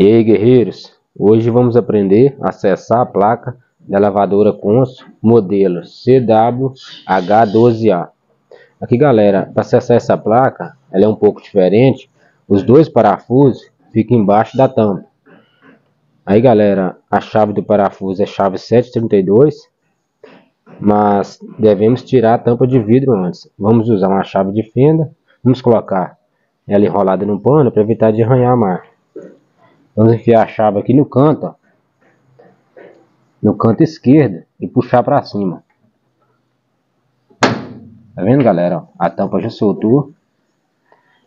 E aí guerreiros, hoje vamos aprender a acessar a placa da lavadora Consul modelo CWH12A. Aqui galera, para acessar essa placa, ela é um pouco diferente, os dois parafusos ficam embaixo da tampa. Aí galera, a chave do parafuso é chave 732, mas devemos tirar a tampa de vidro antes. Vamos usar uma chave de fenda, vamos colocar ela enrolada no pano para evitar de arranhar a marca. Vamos enfiar a chave aqui no canto, ó, no canto esquerdo e puxar para cima. Tá vendo, galera? A tampa já soltou.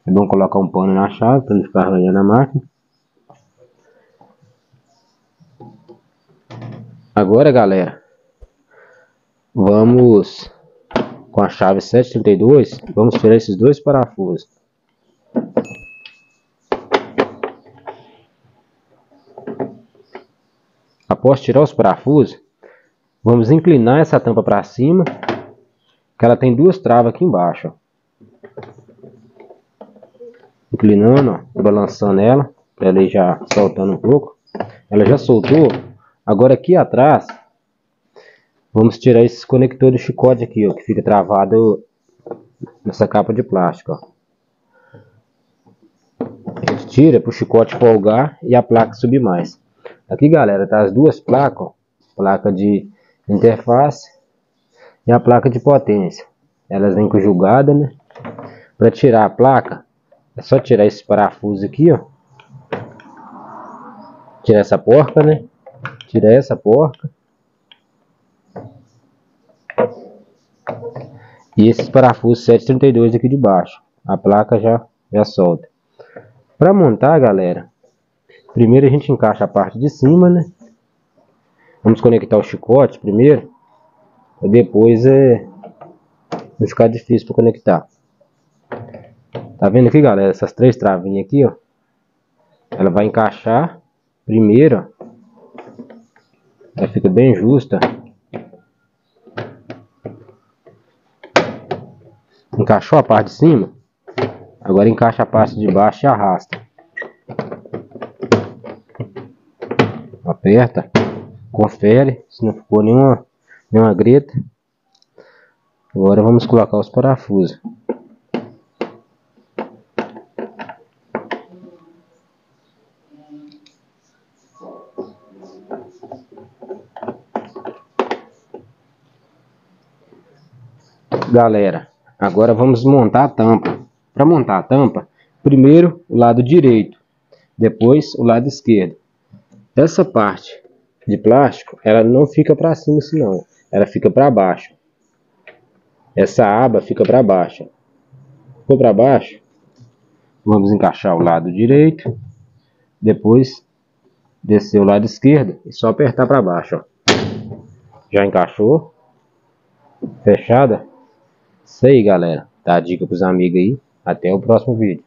É bom colocar um pano na chave para não ficar arranhando a máquina. Agora, galera, vamos com a chave 732, vamos tirar esses dois parafusos. Após tirar os parafusos, vamos inclinar essa tampa para cima, que ela tem duas travas aqui embaixo. Inclinando, ó, balançando ela, para ela ir já soltando um pouco. Ela já soltou. Agora aqui atrás, vamos tirar esses conectores de chicote aqui, ó, que fica travado nessa capa de plástico. Ó. A gente tira para o chicote folgar e a placa subir mais. Aqui, galera, tá as duas placas, ó, placa de interface e a placa de potência. Elas vêm conjugadas, né? Para tirar a placa, é só tirar esse parafuso aqui, ó. Tirar essa porca, né? Tirar essa porca. E esses parafusos 732 aqui de baixo. A placa já, já solta. Para montar, galera, Primeiro a gente encaixa a parte de cima, né? Vamos conectar o chicote primeiro. Depois é... Vai ficar difícil para conectar. Tá vendo aqui, galera? Essas três travinhas aqui, ó. Ela vai encaixar primeiro, ó. Ela fica bem justa. Encaixou a parte de cima. Agora encaixa a parte de baixo e arrasta. Aperta, confere se não ficou nenhuma, nenhuma greta. Agora vamos colocar os parafusos. Galera, agora vamos montar a tampa. Para montar a tampa, primeiro o lado direito, depois o lado esquerdo. Essa parte de plástico, ela não fica para cima assim não, ela fica para baixo. Essa aba fica para baixo. Ficou para baixo, vamos encaixar o lado direito, depois descer o lado esquerdo e só apertar para baixo. Ó. Já encaixou, fechada? Isso aí galera, dá a dica para os amigos aí, até o próximo vídeo.